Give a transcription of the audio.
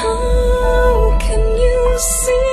How can you see?